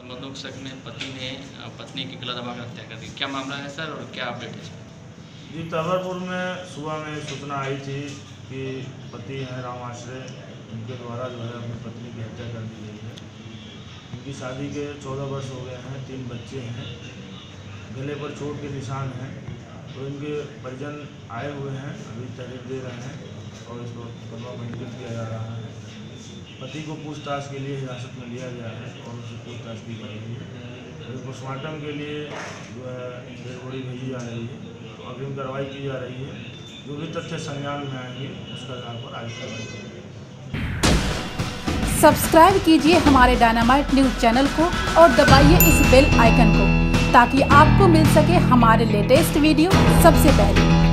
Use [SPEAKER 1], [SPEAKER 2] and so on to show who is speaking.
[SPEAKER 1] संबंधों शक में पति ने पत्नी की गला दबा कर हत्या कर दी। क्या मामला है सर और क्या अपडेट है
[SPEAKER 2] जी तवरपुर में सुबह में सूचना आई थी कि पति हैं राम आश्रय। उनके द्वारा जो है अपनी पत्नी की हत्या कर दी गई है। उनकी शादी के चौदह वर्ष हो गए हैं, तीन बच्चे हैं। गले पर चोट के निशान हैं। तो इनके परिजन आए हुए हैं, अभी तहरीर दे रहे हैं और इसको मुकदमा पंजीकृत किया जा रहा है। पति को पूछताछ के लिए हिरासत में लिया गया है और उससे पूछताछ की जा रही है। पोस्टमार्टम के लिए, जो है डेड बॉडी भेजी जा रही है तो अग्रिम कार्रवाई की जा रही है। जो भी तथ्य संज्ञान में आएँगे, उसके आधार पर आगे कार्रवाई
[SPEAKER 3] सब्सक्राइब कीजिए हमारे डायनामाइट न्यूज़ चैनल को और दबाइए इस बेल आइकन को, ताकि आपको मिल सके हमारे लेटेस्ट वीडियो सबसे पहले।